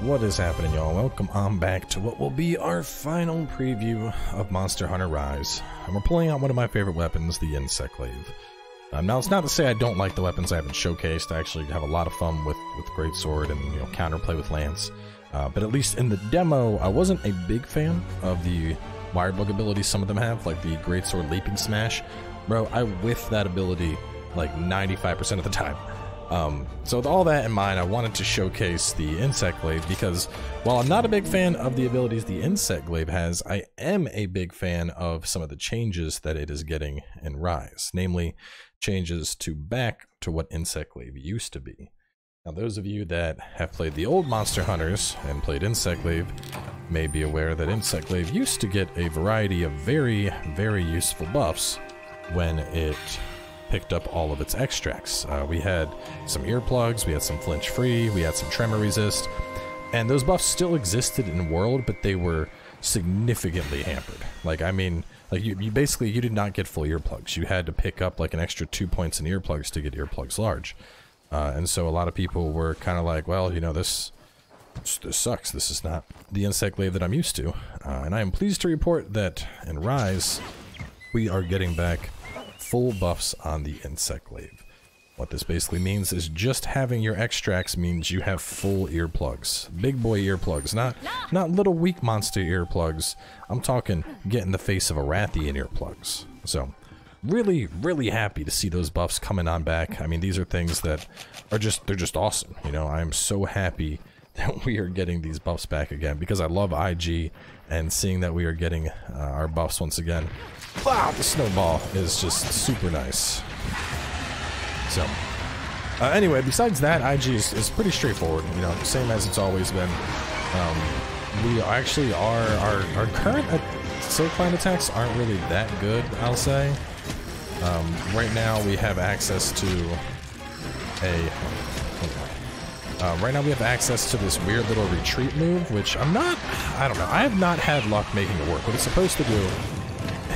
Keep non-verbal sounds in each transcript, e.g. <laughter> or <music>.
What is happening, y'all? Welcome on back to what will be our final preview of Monster Hunter Rise. And we're pulling out one of my favorite weapons, the Insect Glaive. Um, now, it's not to say I don't like the weapons I haven't showcased. I actually have a lot of fun with, with Greatsword and, you know, counterplay with Lance. Uh, but at least in the demo, I wasn't a big fan of the wire bug abilities some of them have, like the Greatsword Leaping Smash. Bro, I whiff that ability like 95% of the time. Um, so with all that in mind, I wanted to showcase the Insect Glaive because while I'm not a big fan of the abilities the Insect Glaive has, I am a big fan of some of the changes that it is getting in Rise, namely changes to back to what Insect Glaive used to be. Now those of you that have played the old Monster Hunters and played Insect Glaive may be aware that Insect Glaive used to get a variety of very, very useful buffs when it picked up all of its extracts. Uh, we had some earplugs, we had some flinch free, we had some tremor resist, and those buffs still existed in World, but they were significantly hampered. Like, I mean, like you, you basically you did not get full earplugs. You had to pick up like an extra two points in earplugs to get earplugs large. Uh, and so a lot of people were kind of like, well, you know, this this sucks. This is not the insect glaive that I'm used to. Uh, and I am pleased to report that in Rise, we are getting back full buffs on the insect glaive. What this basically means is just having your extracts means you have full earplugs. Big boy earplugs, not not little weak monster earplugs. I'm talking getting the face of a Rathian earplugs. So, really, really happy to see those buffs coming on back. I mean, these are things that are just, they're just awesome. You know, I'm so happy <laughs> that we are getting these buffs back again because I love IG and seeing that we are getting uh, our buffs once again. Wow, the snowball is just super nice. So, uh, anyway, besides that, IG is, is, pretty straightforward. You know, same as it's always been. Um, we actually are our our current Silkbind attacks aren't really that good. I'll say. Um, right now, we have access to a. Uh, right now we have access to this weird little retreat move, which I'm not, I don't know, I have not had luck making it work. What it's supposed to do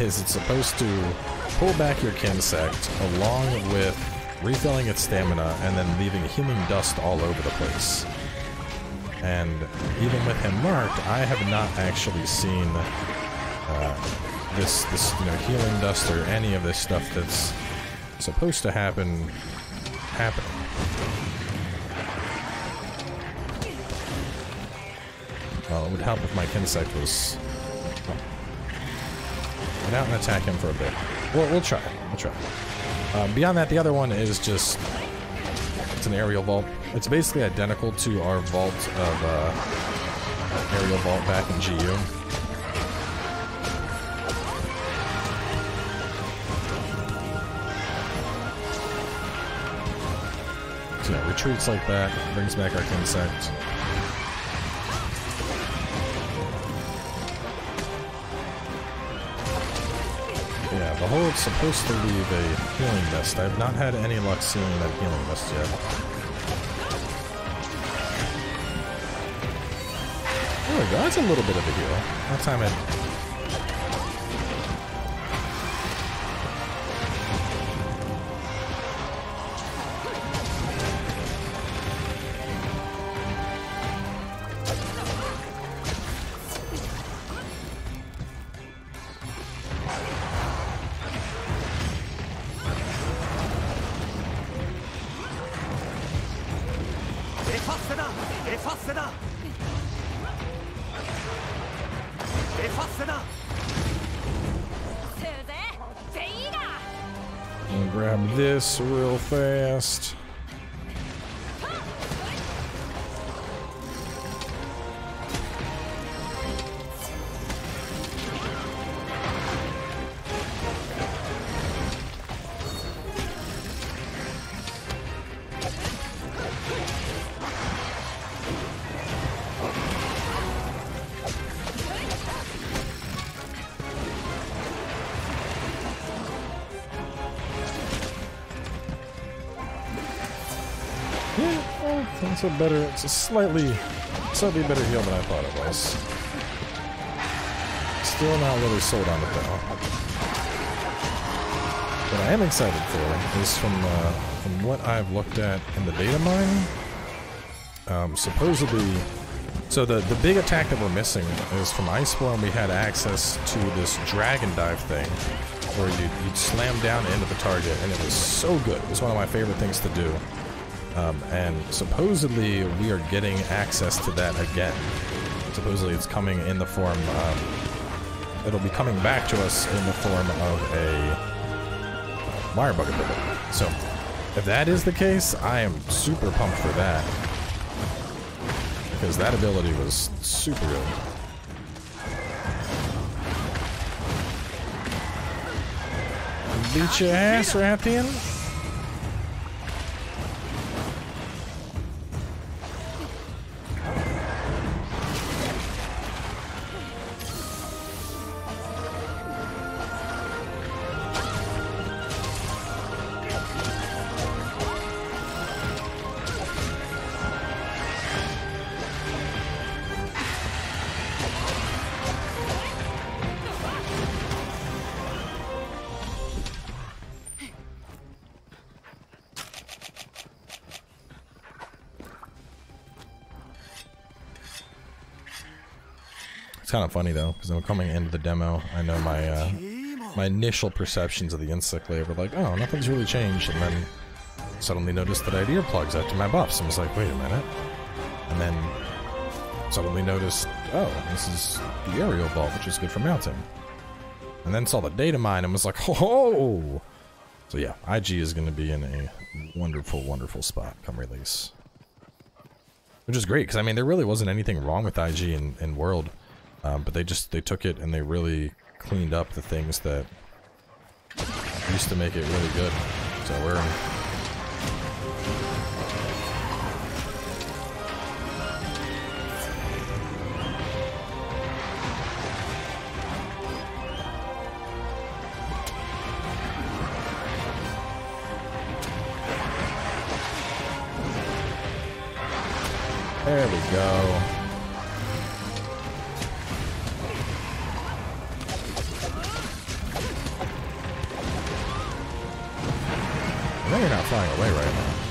is it's supposed to pull back your Kinsect along with refilling its stamina and then leaving healing dust all over the place. And even with him marked, I have not actually seen uh, this, this you know, healing dust or any of this stuff that's supposed to happen happening. Well, it would help if my Kinsect was Get out and attack him for a bit. We'll, we'll try. We'll try. Um, beyond that, the other one is just... It's an aerial vault. It's basically identical to our vault of... Uh, aerial vault back in GU. So yeah, retreats like that, brings back our Kinsect. Yeah, the hole is supposed to leave a healing dust. I've not had any luck seeing that healing dust yet. There we go, that's a little bit of a heal. That time it this real fast. It's a better, it's a slightly, slightly better heal than I thought it was. Still not really sold on it though. What I am excited for is from uh, from what I've looked at in the data mine. Um, supposedly, So the, the big attack that we're missing is from Iceborne we had access to this dragon dive thing where you'd, you'd slam down into the target and it was so good. It was one of my favorite things to do. Um, and supposedly we are getting access to that again. Supposedly it's coming in the form, um, it'll be coming back to us in the form of a wire bug ability. So if that is the case, I am super pumped for that. Because that ability was super good. Beat your ass, Rathian. Kind of funny though, because I'm coming into the demo. I know my uh, my initial perceptions of the Insect Glaive were like, oh, nothing's really changed, and then suddenly noticed that I had earplugs after my buffs, and was like, wait a minute, and then suddenly noticed, oh, this is the aerial vault, which is good for mounting, and then saw the data mine and was like, oh. So yeah, IG is going to be in a wonderful, wonderful spot come release. Which is great, because I mean, there really wasn't anything wrong with IG in, in World. Um, but they just, they took it and they really cleaned up the things that used to make it really good. So we're There we go. Flying away right now.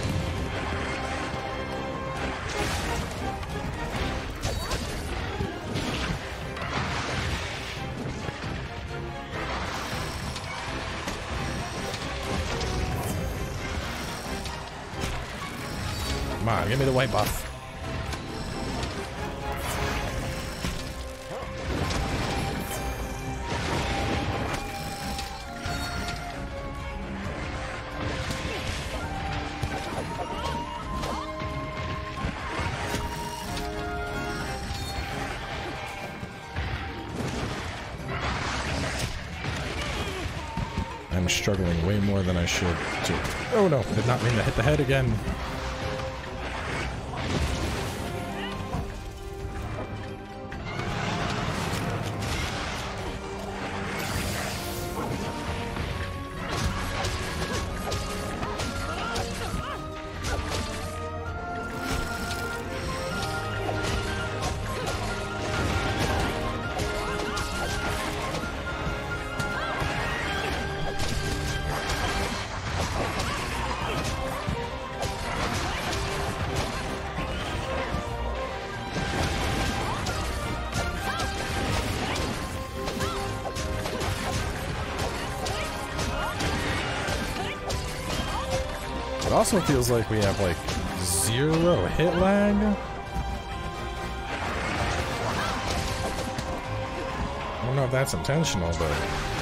Come on, give me the white buff. Struggling way more than I should to... Oh no, did not mean to hit the head again. Also feels like we have like zero hit lag. I don't know if that's intentional, but...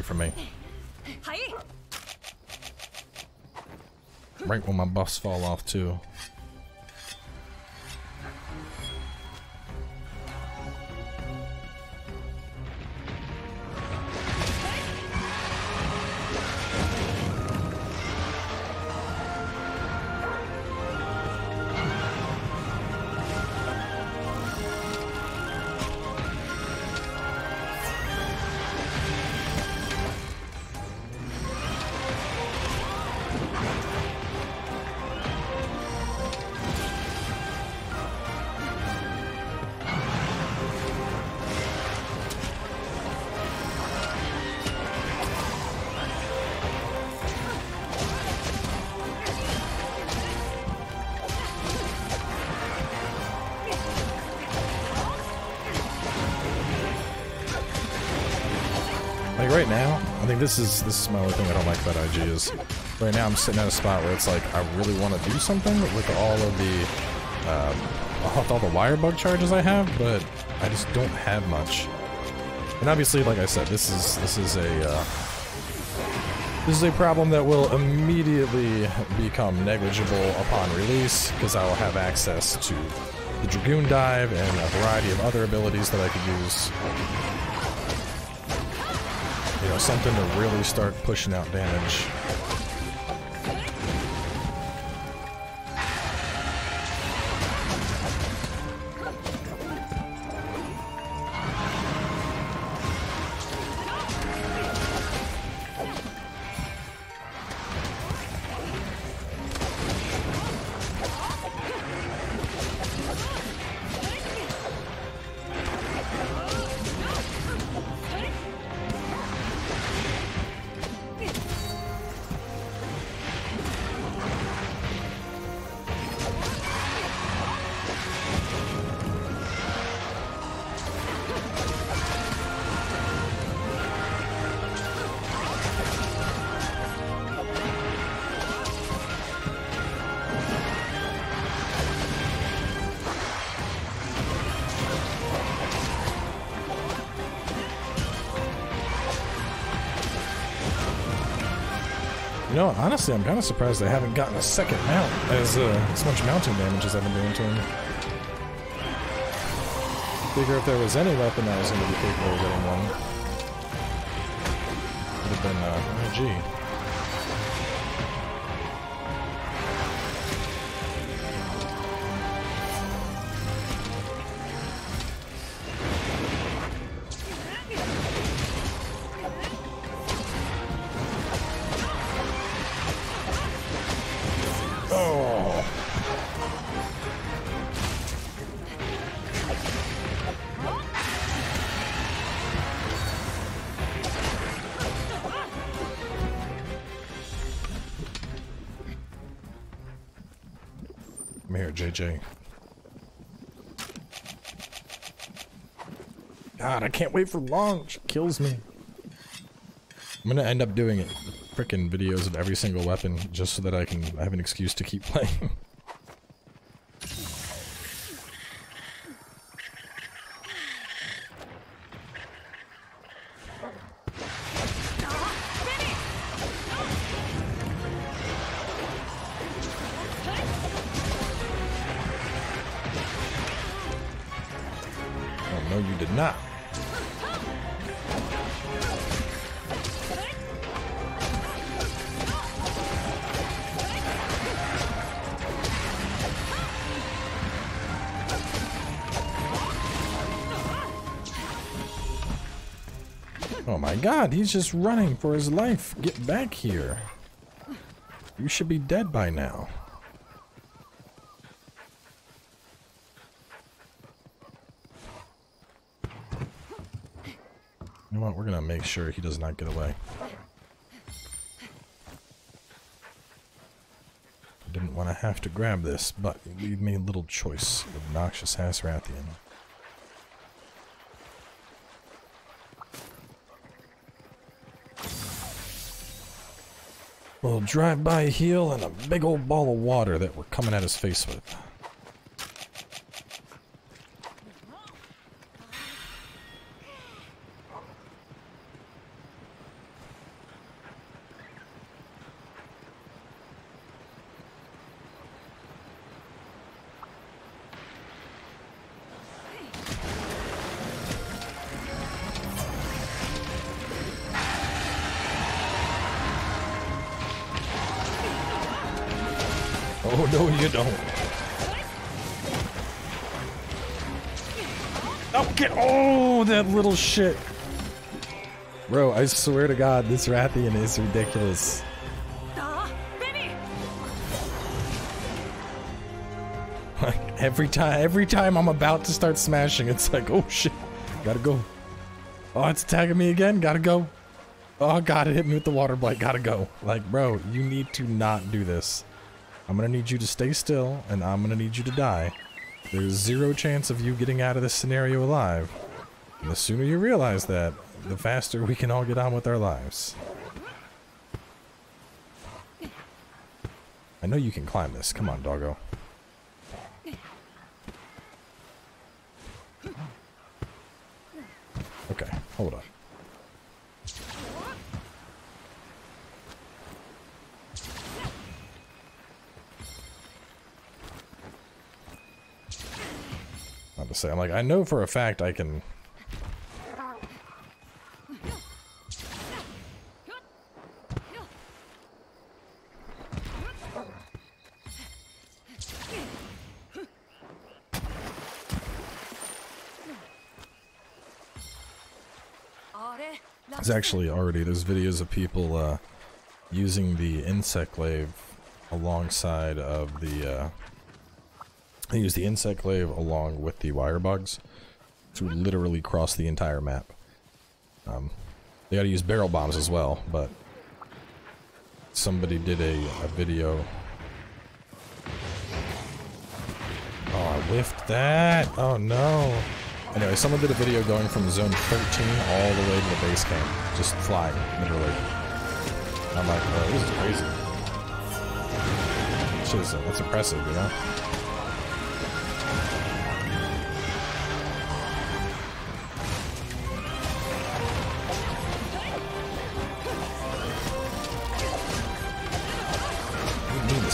away from me. Right when my buffs fall off, too. This is this is my only thing I don't like about IG is right now I'm sitting at a spot where it's like I really want to do something with all of the um, with all the wire bug charges I have, but I just don't have much. And obviously, like I said, this is this is a uh, this is a problem that will immediately become negligible upon release because I will have access to the Dragoon Dive and a variety of other abilities that I could use know, something to really start pushing out damage. You know, honestly, I'm kind of surprised I haven't gotten a second mount as, uh, as much mounting damage as I've been doing to him. Figure if there was any weapon that was going to be capable of getting one, it would have been, uh, energy. Come here, JJ. God, I can't wait for long. She kills me. I'm gonna end up doing it. freaking videos of every single weapon just so that I can have an excuse to keep <laughs> playing. Did not. Oh my god, he's just running for his life. Get back here. You should be dead by now. You know what? We're gonna make sure he does not get away. I didn't want to have to grab this, but we made little choice. Obnoxious ass Rathian. Little drive-by heal and a big old ball of water that we're coming at his face with. No, you don't. Oh, get- Oh, that little shit. Bro, I swear to God, this Rathian is ridiculous. Like, every time, every time I'm about to start smashing, it's like, oh shit, gotta go. Oh, it's attacking me again, gotta go. Oh god, it hit me with the water blight, gotta go. Like, bro, you need to not do this. I'm gonna need you to stay still, and I'm gonna need you to die. There's zero chance of you getting out of this scenario alive. And the sooner you realize that, the faster we can all get on with our lives. I know you can climb this. Come on, doggo. Okay, hold on. I'm like, I know for a fact I can... There's actually already, there's videos of people uh, using the insect glaive alongside of the uh, they use the insect glaive along with the wire bugs to literally cross the entire map. Um, they gotta use barrel bombs as well, but somebody did a, a video. Oh, I whiffed that! Oh no! Anyway, someone did a video going from zone 13 all the way to the base camp. Just flying, literally. I'm like, oh, this is crazy. Shit that's impressive, you know?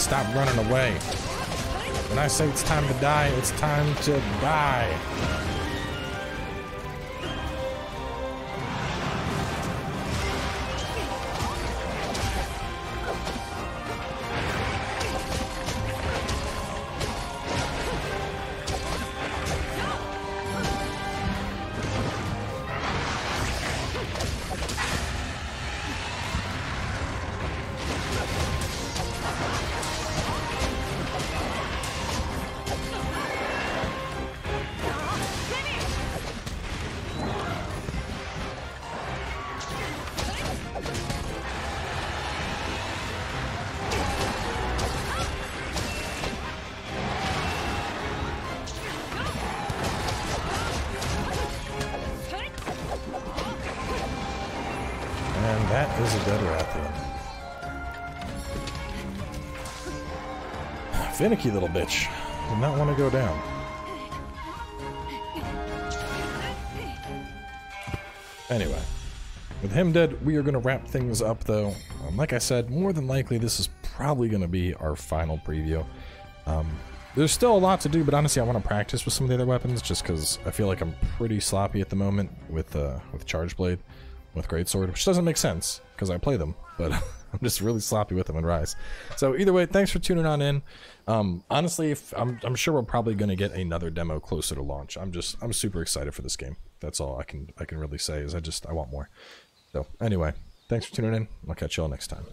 Stop running away. When I say it's time to die, it's time to die. Finicky little bitch. Did not want to go down. Anyway, with him dead, we are going to wrap things up though. Um, like I said, more than likely this is probably going to be our final preview. Um, there's still a lot to do, but honestly, I want to practice with some of the other weapons just because I feel like I'm pretty sloppy at the moment with uh, with Charge Blade, with Greatsword, which doesn't make sense because I play them, but <laughs> I'm just really sloppy with them in Rise. So either way, thanks for tuning on in. Um, honestly, if, I'm, I'm sure we're probably going to get another demo closer to launch. I'm just I'm super excited for this game. That's all I can I can really say is I just I want more. So anyway, thanks for tuning in. I'll catch y'all next time.